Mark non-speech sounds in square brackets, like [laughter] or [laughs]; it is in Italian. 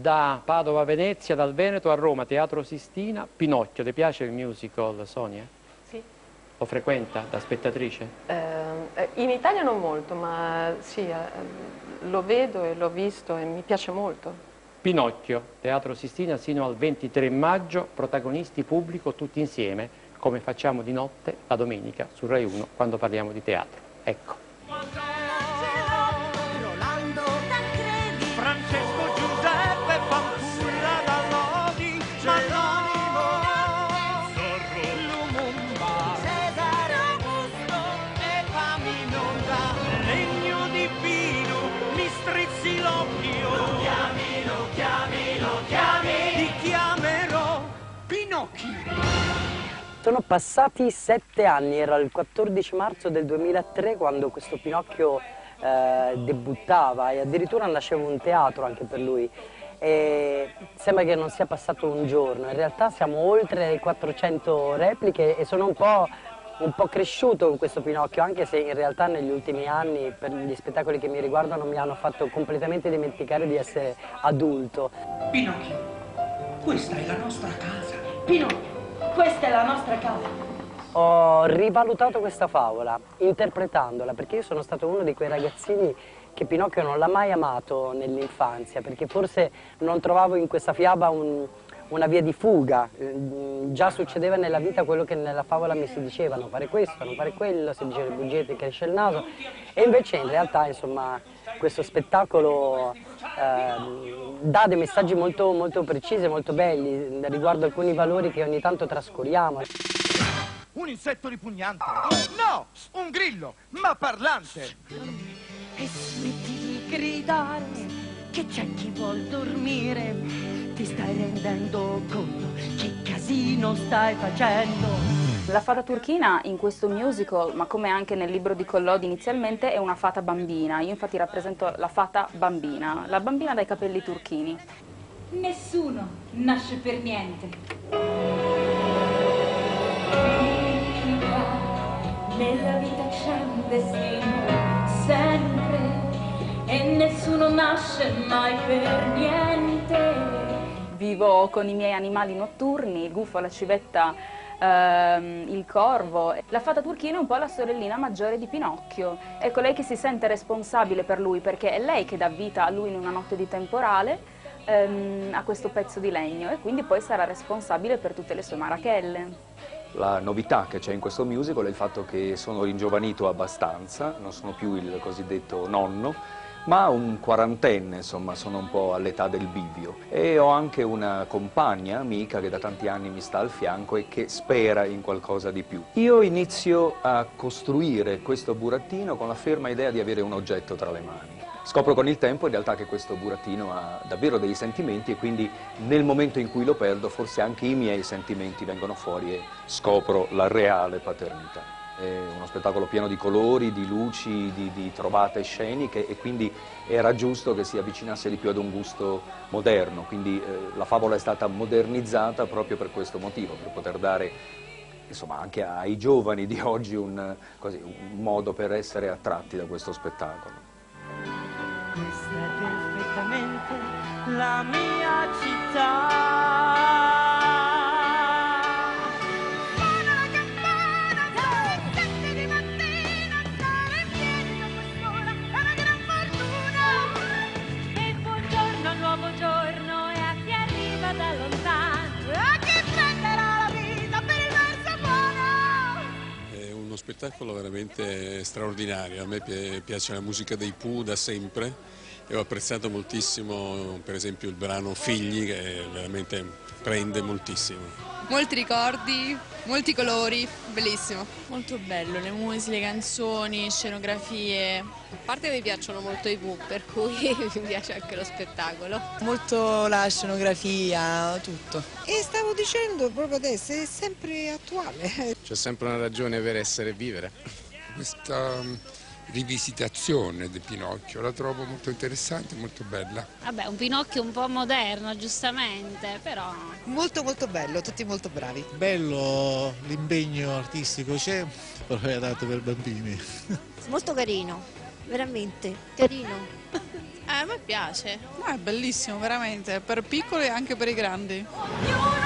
da Padova a Venezia, dal Veneto a Roma, Teatro Sistina, Pinocchio. Ti piace il musical, Sonia? Sì. Lo frequenta da spettatrice? Eh, in Italia non molto, ma sì, eh, lo vedo e l'ho visto e mi piace molto. Pinocchio, Teatro Sistina sino al 23 maggio, protagonisti pubblico tutti insieme, come facciamo di notte la domenica su Rai 1 quando parliamo di teatro. Ecco. Pinocchio Sono passati sette anni, era il 14 marzo del 2003 quando questo Pinocchio eh, debuttava e addirittura nasceva un teatro anche per lui. E sembra che non sia passato un giorno, in realtà siamo oltre le 400 repliche e sono un po', un po' cresciuto con questo Pinocchio, anche se in realtà negli ultimi anni per gli spettacoli che mi riguardano mi hanno fatto completamente dimenticare di essere adulto. Pinocchio, questa è la nostra casa. Pinocchio, questa è la nostra casa. Ho rivalutato questa favola interpretandola perché io sono stato uno di quei ragazzini che Pinocchio non l'ha mai amato nell'infanzia perché forse non trovavo in questa fiaba un- una via di fuga. Eh, Già succedeva nella vita quello che nella favola mi si diceva, non fare questo, non fare quello, si diceva le bugie ti cresce il naso e invece in realtà insomma questo spettacolo ehm, dà dei messaggi molto, molto precisi, molto belli riguardo alcuni valori che ogni tanto trascuriamo. Un insetto ripugnante. No, un grillo, ma parlante. E smetti di gridare che c'è chi vuol dormire. Ti stai rendendo conto che casino stai facendo. La fata turchina in questo musical, ma come anche nel libro di Collodi inizialmente, è una fata bambina. Io infatti rappresento la fata bambina, la bambina dai capelli turchini. Nessuno nasce per niente. Nella vita c'è un destino, sempre, e nessuno nasce mai per niente. Vivo con i miei animali notturni, il gufo, la civetta, ehm, il corvo. La fata turchina è un po' la sorellina maggiore di Pinocchio. È colei che si sente responsabile per lui perché è lei che dà vita a lui in una notte di temporale ehm, a questo pezzo di legno e quindi poi sarà responsabile per tutte le sue marachelle. La novità che c'è in questo musical è il fatto che sono ringiovanito abbastanza, non sono più il cosiddetto nonno, ma un quarantenne, insomma, sono un po' all'età del bivio. E ho anche una compagna, amica, che da tanti anni mi sta al fianco e che spera in qualcosa di più. Io inizio a costruire questo burattino con la ferma idea di avere un oggetto tra le mani. Scopro con il tempo in realtà che questo burattino ha davvero dei sentimenti e quindi nel momento in cui lo perdo forse anche i miei sentimenti vengono fuori e scopro la reale paternità. È uno spettacolo pieno di colori, di luci, di, di trovate sceniche e quindi era giusto che si avvicinasse di più ad un gusto moderno, quindi eh, la favola è stata modernizzata proprio per questo motivo, per poter dare insomma, anche ai giovani di oggi un, così, un modo per essere attratti da questo spettacolo. Questa è perfettamente la mia città. Spettacolo veramente straordinario, a me pi- piace la musica dei Pooh da sempre e ho apprezzato moltissimo per esempio il brano Figli che veramente prende moltissimo. Molti ricordi, molti colori, bellissimo. Molto bello, le musiche, le canzoni, scenografie. A parte mi piacciono molto i Pooh, per cui [laughs] mi piace anche lo spettacolo. Molto la scenografia, tutto. E stavo dicendo proprio adesso, è sempre attuale. C'è sempre una ragione per essere e vivere. Questa rivisitazione di Pinocchio la trovo molto interessante, molto bella. Vabbè, un Pinocchio un po' moderno, giustamente, però... Molto molto bello, tutti molto bravi. Bello l'impegno artistico c'è, però è adatto per bambini. [laughs] Molto carino, veramente carino. Eh, a me piace. No, è bellissimo, veramente, per piccoli e anche per i grandi. Ognuno